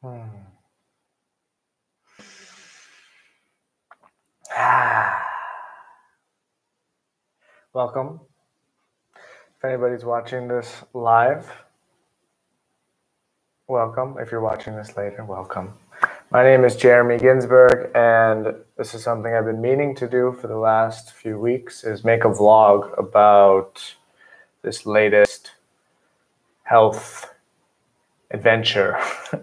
Hmm. Welcome. If anybody's watching this live, welcome. If you're watching this later, welcome. My name is Jeremy Ginsburg, and this is something I've been meaning to do for the last few weeks is make a vlog about this latest health adventure.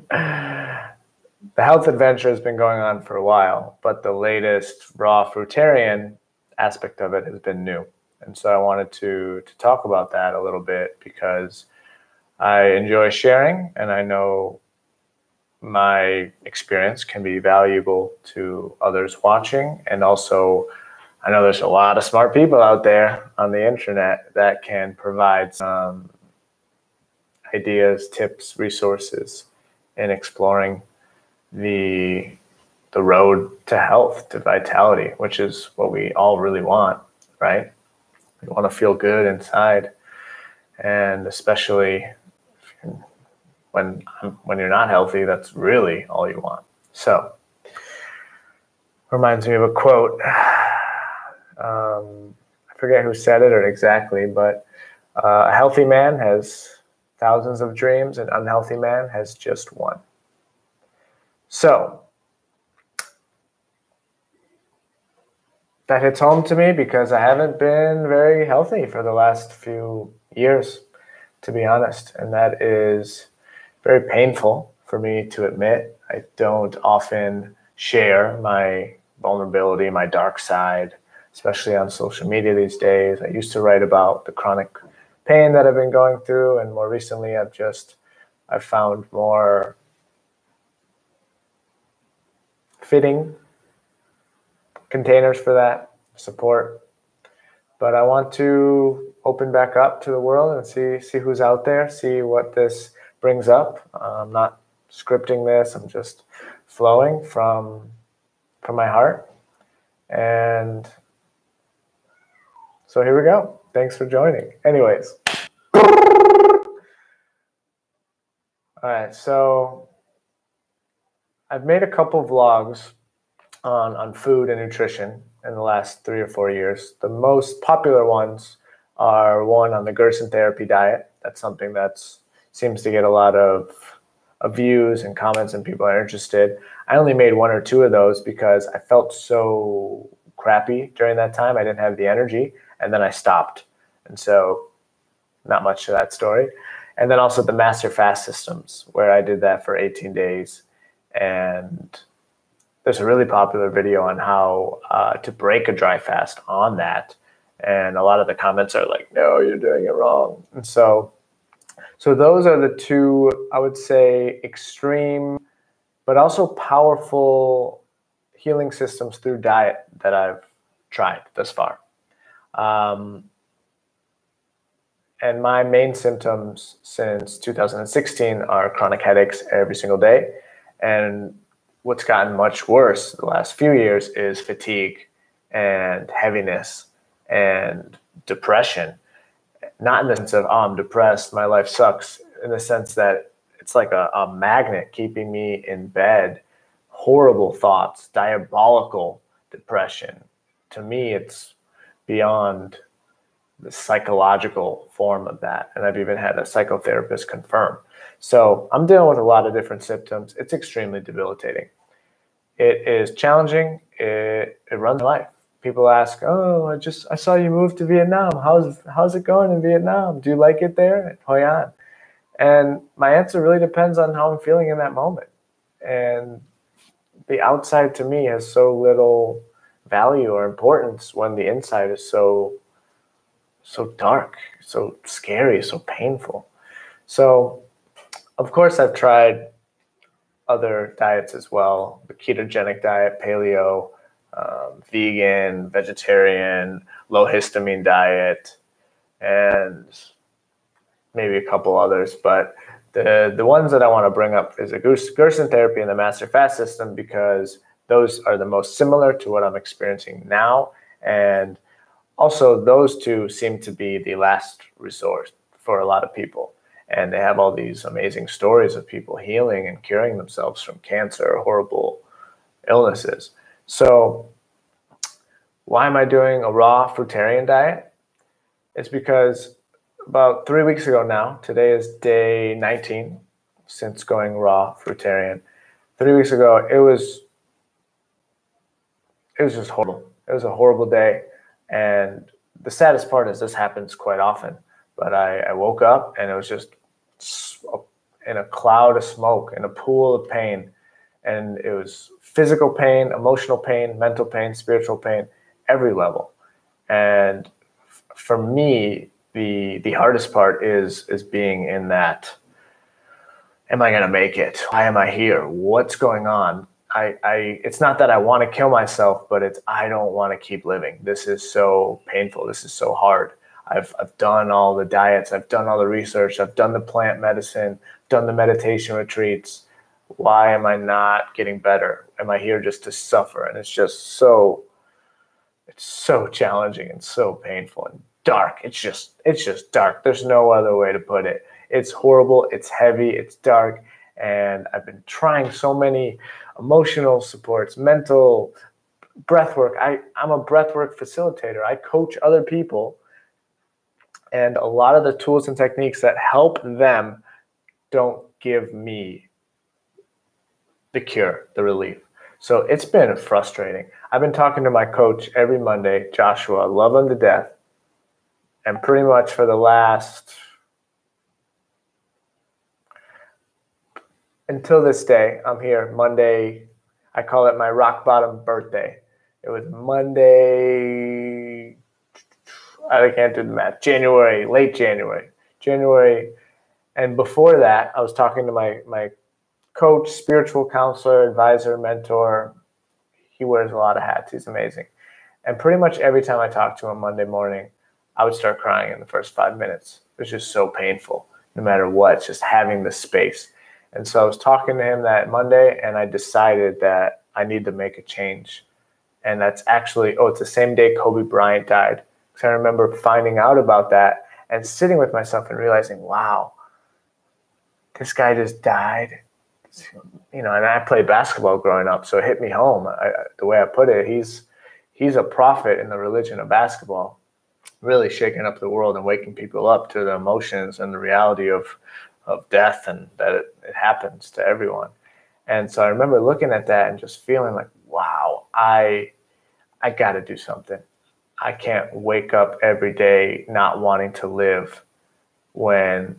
the health adventure has been going on for a while, but the latest raw fruitarian aspect of it has been new. And so I wanted to to talk about that a little bit because I enjoy sharing and I know my experience can be valuable to others watching and also I know there's a lot of smart people out there on the internet that can provide some ideas, tips, resources in exploring the the road to health, to vitality, which is what we all really want, right? We want to feel good inside, and especially when when you're not healthy, that's really all you want. So, reminds me of a quote. Um, I forget who said it or exactly, but uh, a healthy man has thousands of dreams, an unhealthy man has just one. So, that hits home to me because I haven't been very healthy for the last few years, to be honest. And that is very painful for me to admit. I don't often share my vulnerability, my dark side, especially on social media these days. I used to write about the chronic pain that I've been going through, and more recently, I've just I've found more fitting containers for that support. But I want to open back up to the world and see see who's out there, see what this brings up. I'm not scripting this. I'm just flowing from from my heart. And so here we go. Thanks for joining. Anyways. All right, so I've made a couple vlogs on, on food and nutrition in the last three or four years. The most popular ones are one on the Gerson therapy diet. That's something that seems to get a lot of, of views and comments, and people are interested. I only made one or two of those because I felt so crappy during that time. I didn't have the energy, and then I stopped. And so, not much to that story. And then also the master fast systems, where I did that for 18 days and there's a really popular video on how uh, to break a dry fast on that and a lot of the comments are like no you're doing it wrong and so so those are the two i would say extreme but also powerful healing systems through diet that i've tried thus far um, and my main symptoms since 2016 are chronic headaches every single day and what's gotten much worse the last few years is fatigue and heaviness and depression. Not in the sense of, oh, I'm depressed, my life sucks, in the sense that it's like a, a magnet keeping me in bed. Horrible thoughts, diabolical depression. To me, it's beyond the psychological form of that. And I've even had a psychotherapist confirm. So I'm dealing with a lot of different symptoms. It's extremely debilitating. It is challenging. It, it runs life. People ask, "Oh, I just I saw you move to Vietnam. How's how's it going in Vietnam? Do you like it there?" Hoi An. And my answer really depends on how I'm feeling in that moment. And the outside to me has so little value or importance when the inside is so so dark, so scary, so painful. So, of course, I've tried other diets as well the ketogenic diet, paleo, um, vegan, vegetarian, low histamine diet, and maybe a couple others. But the, the ones that I want to bring up is a Gerson therapy and the master fast system because those are the most similar to what I'm experiencing now. And also, those two seem to be the last resort for a lot of people. and they have all these amazing stories of people healing and curing themselves from cancer or horrible illnesses. So, why am I doing a raw fruitarian diet? It's because about three weeks ago now, today is day 19 since going raw fruitarian. Three weeks ago, it was it was just horrible. It was a horrible day, and the saddest part is this happens quite often. But I, I woke up and it was just in a cloud of smoke, in a pool of pain, and it was physical pain, emotional pain, mental pain, spiritual pain, every level. And for me, the the hardest part is is being in that. Am I gonna make it? Why am I here? What's going on? I, I it's not that I want to kill myself, but it's I don't want to keep living. This is so painful. This is so hard. I've I've done all the diets, I've done all the research, I've done the plant medicine, done the meditation retreats. Why am I not getting better? Am I here just to suffer? And it's just so it's so challenging and so painful and dark. It's just it's just dark. There's no other way to put it. It's horrible, it's heavy, it's dark, and I've been trying so many emotional supports, mental breath work. I, I'm a breathwork facilitator. I coach other people. And a lot of the tools and techniques that help them don't give me the cure, the relief. So it's been frustrating. I've been talking to my coach every Monday, Joshua, love him to death. And pretty much for the last until this day, I'm here Monday. I call it my rock bottom birthday. It was Monday. I can't do the math. January, late January, January, and before that, I was talking to my my coach, spiritual counselor, advisor, mentor. He wears a lot of hats. He's amazing. And pretty much every time I talked to him Monday morning, I would start crying in the first five minutes. It was just so painful, no matter what, just having the space. And so I was talking to him that Monday, and I decided that I need to make a change. And that's actually, oh, it's the same day Kobe Bryant died. Because I remember finding out about that and sitting with myself and realizing, wow, this guy just died. You know, and I played basketball growing up, so it hit me home. I, the way I put it, he's he's a prophet in the religion of basketball, really shaking up the world and waking people up to the emotions and the reality of of death and that it, it happens to everyone. And so I remember looking at that and just feeling like, wow, I I got to do something. I can't wake up every day not wanting to live when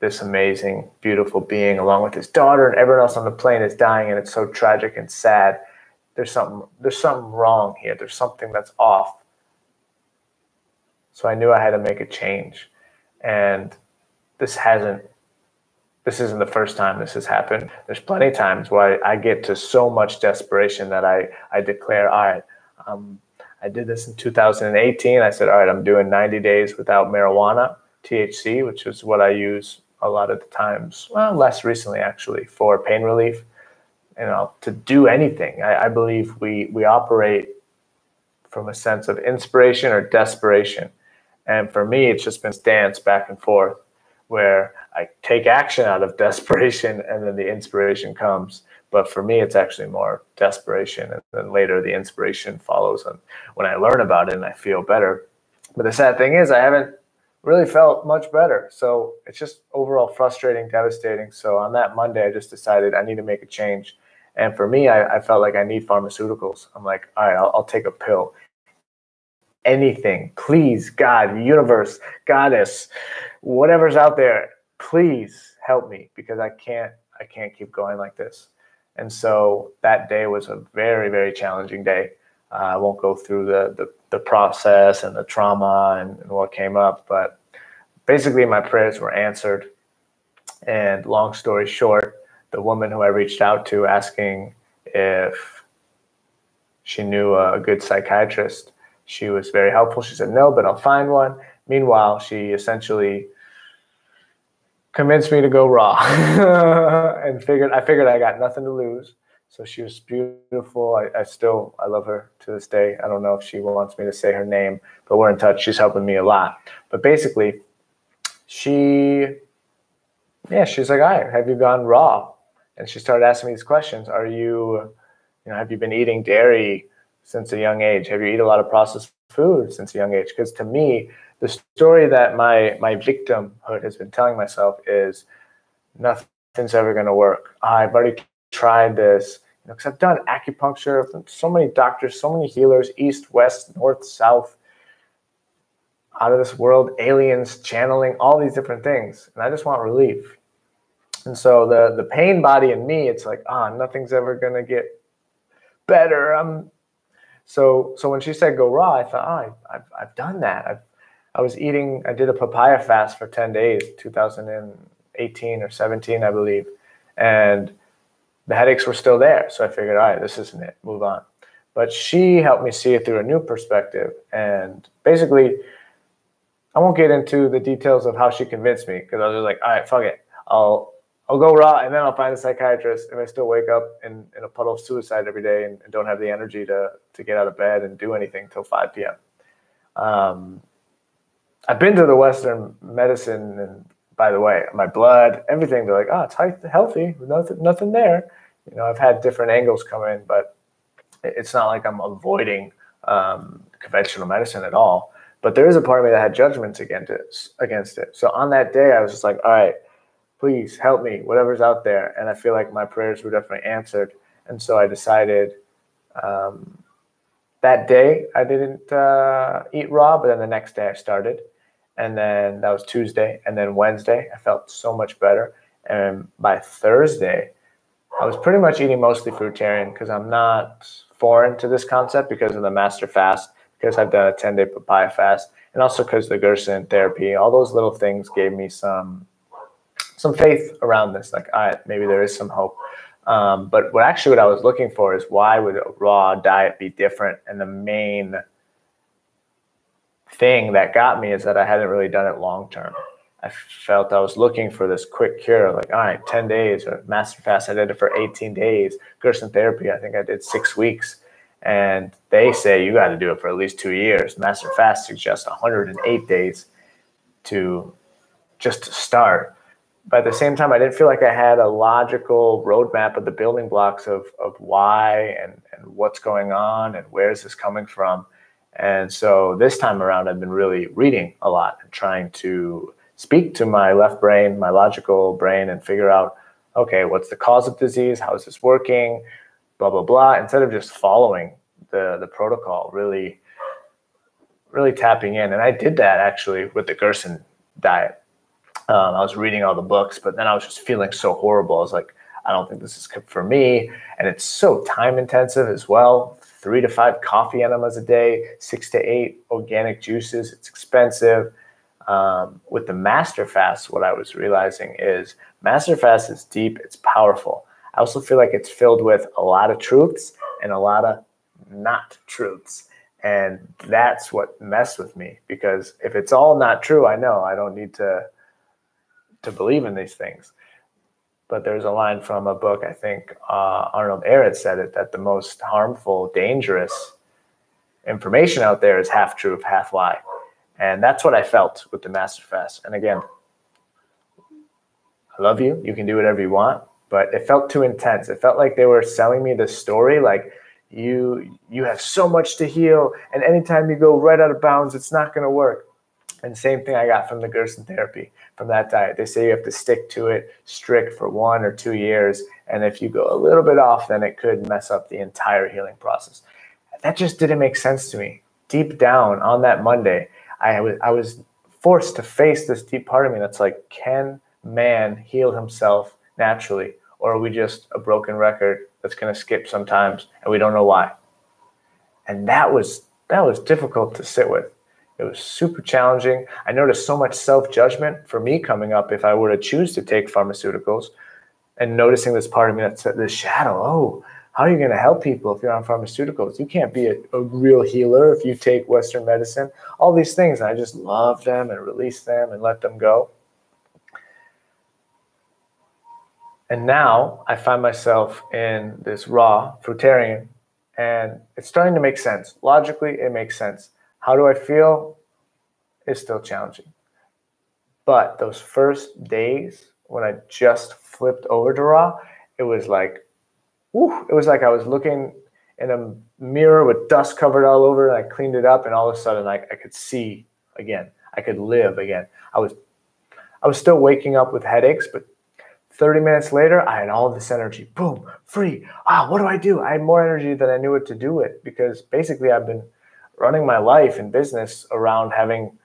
this amazing, beautiful being, along with his daughter and everyone else on the plane, is dying, and it's so tragic and sad. There's something. There's something wrong here. There's something that's off. So I knew I had to make a change, and this hasn't this isn't the first time this has happened. There's plenty of times where I, get to so much desperation that I, I declare, all right, um, I did this in 2018. I said, all right, I'm doing 90 days without marijuana, THC, which is what I use a lot of the times, well, less recently actually, for pain relief. You know, to do anything. I, I believe we we operate from a sense of inspiration or desperation. And for me, it's just been dance back and forth where I take action out of desperation and then the inspiration comes. But for me, it's actually more desperation. And then later the inspiration follows and when I learn about it and I feel better. But the sad thing is, I haven't really felt much better. So it's just overall frustrating, devastating. So on that Monday, I just decided I need to make a change. And for me, I, I felt like I need pharmaceuticals. I'm like, all right, I'll, I'll take a pill anything. Please, God, universe, goddess, whatever's out there, please help me because I can't I can't keep going like this. And so that day was a very very challenging day. Uh, I won't go through the, the, the process and the trauma and, and what came up, but basically my prayers were answered. And long story short, the woman who I reached out to asking if she knew a good psychiatrist, she was very helpful. She said no, but I'll find one. Meanwhile, she essentially convinced me to go raw and figured I figured I got nothing to lose. So she was beautiful. I, I, still I love her to this day. I don't know if she wants me to say her name, but we're in touch. She's helping me a lot. But basically, she yeah, she's like, right, have you gone raw? And she started asking me these questions. Are you, you know, have you been eating dairy since a young age? Have you eat a lot of processed food since a young age? Because to me, the story that my my victimhood has been telling myself is nothing's ever going to work. I've already tried this. You know, because I've done acupuncture, so many doctors, so many healers, east, west, north, south, out of this world, aliens, channeling, all these different things, and I just want relief. And so the the pain body in me, it's like, ah, oh, nothing's ever gonna get better. I'm so so when she said go raw, I thought, oh, I, have I've done that. I've I was eating. I did a papaya fast for ten days, 2018 or 17, I believe, and the headaches were still there. So I figured, all right, this isn't it. Move on. But she helped me see it through a new perspective, and basically, I won't get into the details of how she convinced me because I was like, all right, fuck it, I'll I'll go raw and then I'll find a psychiatrist if I still wake up in, in a puddle of suicide every day and, and, don't have the energy to, to get out of bed and do anything till 5 p.m. Um, I've been to the Western medicine and by the way, my blood, everything, they're like, oh, it's healthy, nothing, nothing there. You know, I've had different angles come in, but it's not like I'm avoiding um, conventional medicine at all. But there is a part of me that had judgments against it, against it. So on that day, I was just like, all right, please help me, whatever's out there. And I feel like my prayers were definitely answered. And so I decided um, that day I didn't uh, eat raw, but then the next day I started. And then that was Tuesday. And then Wednesday, I felt so much better. And by Thursday, I was pretty much eating mostly fruitarian because I'm not foreign to this concept because of the master fast, because I've done a 10 day papaya fast, and also because the Gerson therapy. All those little things gave me some some faith around this. Like, all right, maybe there is some hope. Um, but what actually what I was looking for is why would a raw diet be different? And the main thing that got me is that I hadn't really done it long term. I felt I was looking for this quick cure, like, all right, 10 days or master fast. I did it for 18 days. Gerson therapy, I think I did six weeks. And they say you got to do it for at least two years. Master fast suggests 108 days to just to start but at the same time, I didn't feel like I had a logical roadmap of the building blocks of, of why and, and what's going on and where is this coming from. And so this time around, I've been really reading a lot and trying to speak to my left brain, my logical brain, and figure out, okay, what's the cause of disease? How is this working? Blah, blah, blah. Instead of just following the, the protocol, really, really tapping in. And I did that actually with the Gerson diet um, I was reading all the books, but then I was just feeling so horrible. I was like, I don't think this is good for me. And it's so time intensive as well. Three to five coffee enemas a day, six to eight organic juices. It's expensive. Um, with the master fast, what I was realizing is master fast is deep, it's powerful. I also feel like it's filled with a lot of truths and a lot of not truths. And that's what messed with me because if it's all not true, I know I don't need to to believe in these things. But there's a line from a book, I think uh, Arnold Ehret said it, that the most harmful, dangerous information out there is half truth, half lie. And that's what I felt with the Master Fast. And again, I love you. You can do whatever you want, but it felt too intense. It felt like they were selling me this story like you you have so much to heal and anytime you go right out of bounds, it's not going to work. And same thing I got from the Gerson therapy from that diet. They say you have to stick to it strict for one or two years. And if you go a little bit off, then it could mess up the entire healing process. That just didn't make sense to me. Deep down on that Monday, I was I was forced to face this deep part of me that's like, can man heal himself naturally? Or are we just a broken record that's gonna skip sometimes and we don't know why? And that was that was difficult to sit with it was super challenging. I noticed so much self judgment for me coming up if I were to choose to take pharmaceuticals and noticing this part of me that's the shadow. Oh, how are you going to help people if you're on pharmaceuticals? You can't be a, a, real healer if you take Western medicine. All these things. I just love them and release them and let them go. And now I find myself in this raw fruitarian, and it's starting to make sense. Logically, it makes sense. How do I feel? It's still challenging. But those first days when I just flipped over to raw, it was like, whew, it was like I was looking in a mirror with dust covered all over and I cleaned it up and all of a sudden I, I could see again. I could live again. I was I was still waking up with headaches, but 30 minutes later, I had all this energy. Boom, free. Ah, what do I do? I had more energy than I knew what to do with because basically I've been running my life and business around having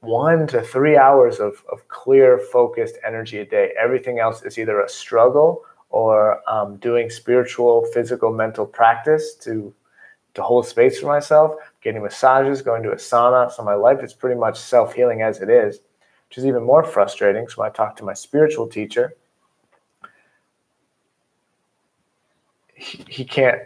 one to three hours of, of clear, focused energy a day. Everything else is either a struggle or um, doing spiritual, physical, mental practice to to hold space for myself, getting massages, going to a sauna. So my life is pretty much self healing as it is, which is even more frustrating. So when I talk to my spiritual teacher, he, he can't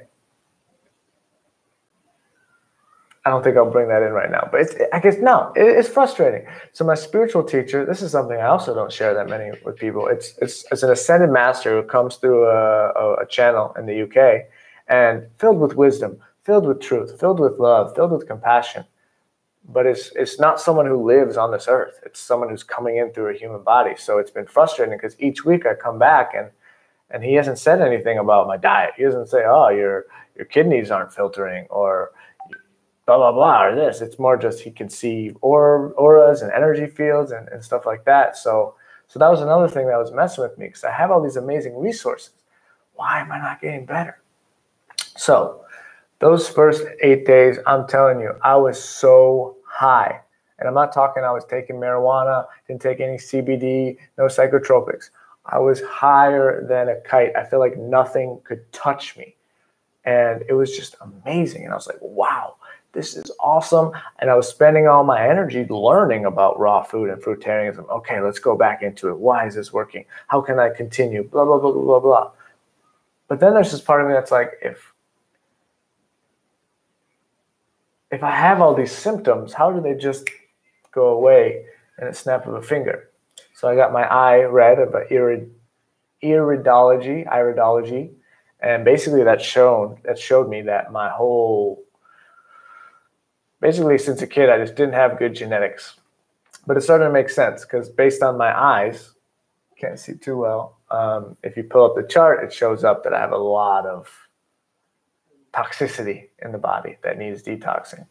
I don't think I'll bring that in right now, but it's, I guess no, it, it's frustrating. So my spiritual teacher, this is something I also don't share that many with people. It's it's, it's an ascended master who comes through a, a, a channel in the UK and filled with wisdom, filled with truth, filled with love, filled with compassion. But it's it's not someone who lives on this earth. It's someone who's coming in through a human body. So it's been frustrating because each week I come back and and he hasn't said anything about my diet. He doesn't say, "Oh, your your kidneys aren't filtering," or blah blah blah or this. It's more just he can see aura, auras and energy fields and, and stuff like that. So so that was another thing that was messing with me because I have all these amazing resources. Why am I not getting better? So those first eight days, I'm telling you, I was so high. And I'm not talking I was taking marijuana, didn't take any CBD, no psychotropics. I was higher than a kite. I feel like nothing could touch me. And it was just amazing. And I was like, wow, this is awesome. And I was spending all my energy learning about raw food and fruitarianism. Okay, let's go back into it. Why is this working? How can I continue? Blah, blah, blah, blah, blah, blah. But then there's this part of me that's like, if if I have all these symptoms, how do they just go away in a snap of a finger? So I got my eye read about irid, iridology, iridology, and basically that shown that showed me that my whole basically since a kid i just didn't have good genetics. But it started to make sense because based on my eyes can't see too well um, if you pull up the chart it shows up that i have a lot of toxicity in the body that needs detoxing.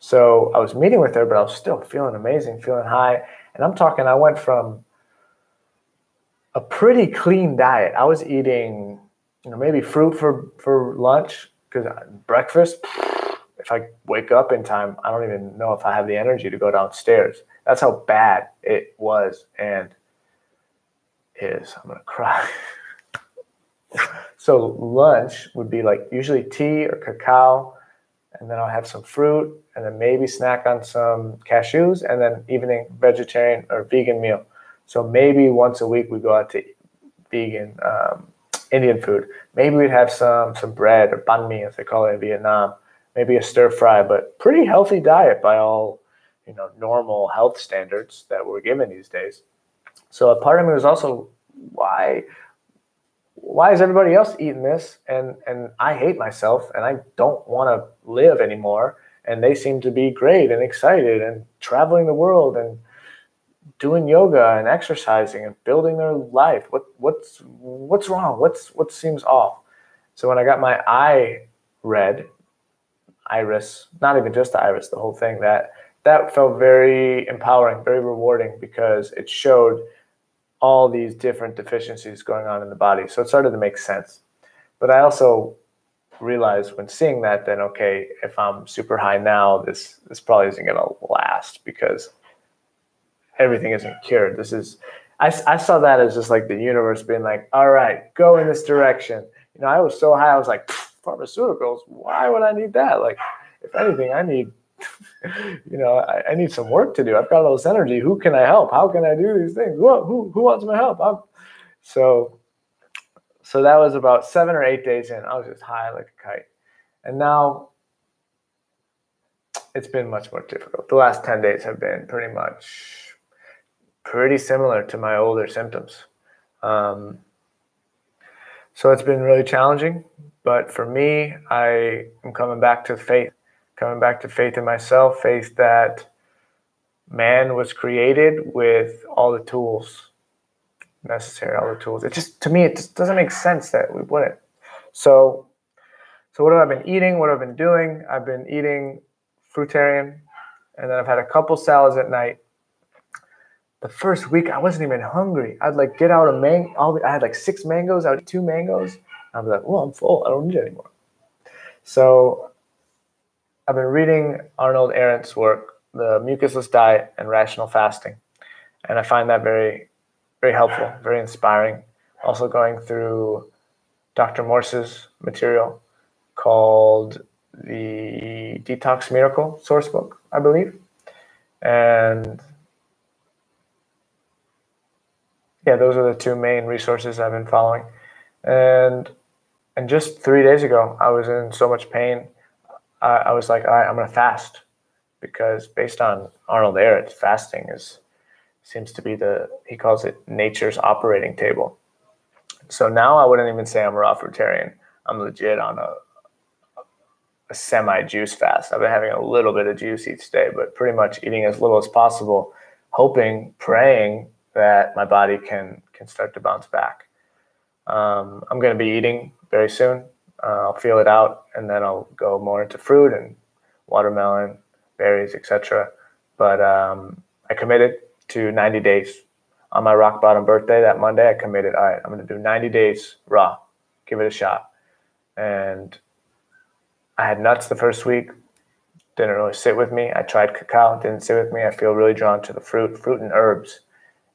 So i was meeting with her but i was still feeling amazing feeling high and i'm talking i went from a pretty clean diet. I was eating you know maybe fruit for for lunch because breakfast if I wake up in time, I don't even know if I have the energy to go downstairs. That's how bad it was and is. I'm gonna cry. so lunch would be like usually tea or cacao, and then I'll have some fruit, and then maybe snack on some cashews, and then evening vegetarian or vegan meal. So maybe once a week we go out to vegan um, Indian food. Maybe we'd have some some bread or banh mi as they call it in Vietnam maybe a stir fry, but pretty healthy diet by all you know normal health standards that we're given these days. So a part of me was also why why is everybody else eating this? And and I hate myself and I don't want to live anymore. And they seem to be great and excited and traveling the world and doing yoga and exercising and building their life. What what's what's wrong? What's what seems off? So when I got my eye read iris, not even just the iris, the whole thing, that that felt very empowering, very rewarding because it showed all these different deficiencies going on in the body. So it started to make sense. But I also realized when seeing that, then okay, if I'm super high now, this this probably isn't gonna last because everything isn't cured. This is I, I saw that as just like the universe being like, all right, go in this direction. You know, I was so high, I was like, pharmaceuticals. Why would I need that? Like, if anything, I need, you know, I, I, need some work to do. I've got all this energy. Who can I help? How can I do these things? Who, who, who wants my help? I'm, so, so that was about seven or eight days in. I was just high like a kite. And now it's been much more difficult. The last 10 days have been pretty much pretty similar to my older symptoms. Um, so it's been really challenging. But for me, I am coming back to faith, coming back to faith in myself, faith that man was created with all the tools necessary, all the tools. It just to me, it just doesn't make sense that we wouldn't. So, so what have I been eating? What have I been doing? I've been eating fruitarian, and then I've had a couple salads at night. The first week, I wasn't even hungry. I'd like get out a mango. I had like six mangoes. I would two mangoes. I'd be like, "Well, I'm full. I don't need it anymore." So, I've been reading Arnold Ehret's work, The Mucusless Diet and Rational Fasting, and I find that very, very helpful, very inspiring. Also, going through Dr. Morse's material called the Detox Miracle source book, I believe. And yeah, those are the two main resources I've been following. And and just three days ago, I was in so much pain. I, I was like, all right, I'm gonna fast because based on Arnold Ehret, fasting is seems to be the he calls it nature's operating table. So now I wouldn't even say I'm a raw fruitarian. I'm legit on a, a semi juice fast. I've been having a little bit of juice each day, but pretty much eating as little as possible, hoping, praying that my body can can start to bounce back. Um, I'm going to be eating very soon. Uh, I'll feel it out, and then I'll go more into fruit and watermelon, berries, etc. But um, I committed to 90 days. On my rock bottom birthday that Monday, I committed, all right, I'm going to do 90 days raw, give it a shot. And I had nuts the first week, didn't really sit with me. I tried cacao, didn't sit with me. I feel really drawn to the fruit, fruit and herbs.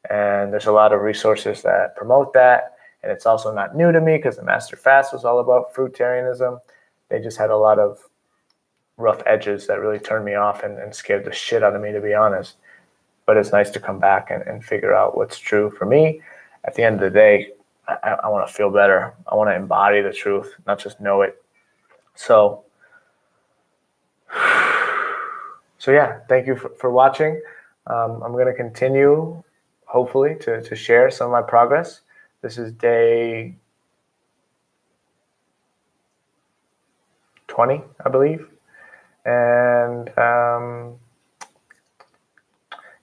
And there's a lot of resources that promote that. And it's also not new to me because the Master Fast was all about fruitarianism. They just had a lot of rough edges that really turned me off and, and scared the shit out of me, to be honest but it's nice to come back and, and figure out what's true for me. At the end of the day, I, I want to feel better. I want to embody the truth, not just know it. So, so yeah, thank you for, for watching. Um, I'm going to continue, hopefully, to, to share some of my progress. This is day 20, I believe. And um,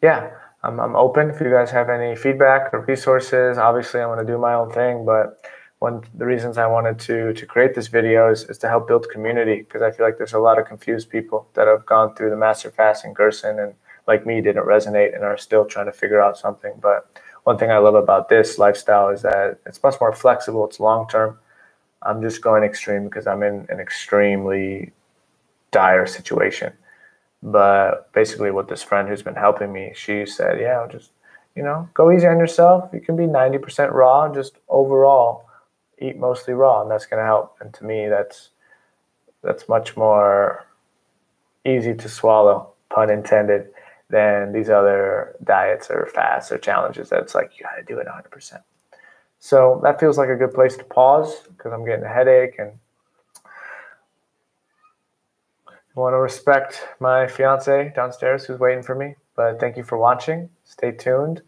yeah, I'm, I'm open if you guys have any feedback or resources. Obviously, I'm going to do my own thing, but one of the reasons I wanted to to create this video is, is to help build community because I feel like there's a lot of confused people that have gone through the Master Fast and Gerson and like me didn't resonate and are still trying to figure out something. But one thing I love about this lifestyle is that it's much more flexible. It's long term. I'm just going extreme because I'm in an extremely dire situation. But basically, what this friend who's been helping me, she said, yeah, just, you know, go easy on yourself. You can be 90% raw, just overall eat mostly raw, and that's going to help. And to me, that's that's much more easy to swallow, pun intended, than these other diets or fasts or challenges that's like you got to do it 100%. So that feels like a good place to pause because I'm getting a headache and I want to respect my fiance downstairs who's waiting for me. But thank you for watching. Stay tuned.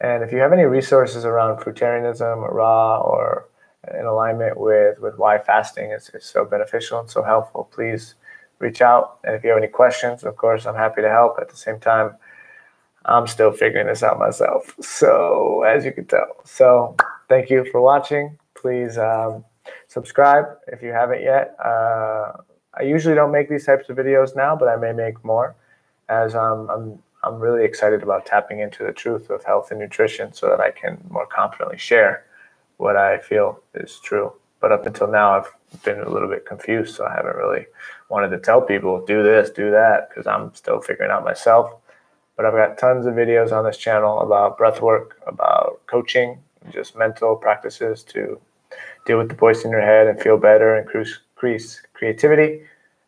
And if you have any resources around fruitarianism or raw or in alignment with, with why fasting is, is so beneficial and so helpful, please reach out. And if you have any questions, of course, I'm happy to help. At the same time, I'm still figuring this out myself. So, as you can tell. So, thank you for watching. Please um, subscribe if you haven't yet. Uh, I usually don't make these types of videos now, but I may make more as um, I'm I'm really excited about tapping into the truth of health and nutrition so that I can more confidently share what I feel is true. But up until now, I've been a little bit confused, so I haven't really wanted to tell people do this, do that, because I'm still figuring out myself. But I've got tons of videos on this channel about breath work, about coaching, just mental practices to deal with the voice in your head and feel better and increase creativity,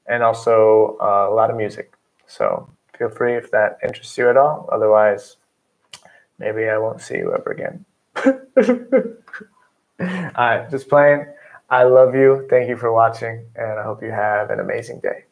and also uh, a lot of music. So feel free if that interests you at all. Otherwise, maybe I won't see you ever again. all right, just playing. I love you. Thank you for watching, and I hope you have an amazing day.